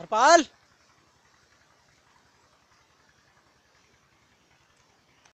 Harpal.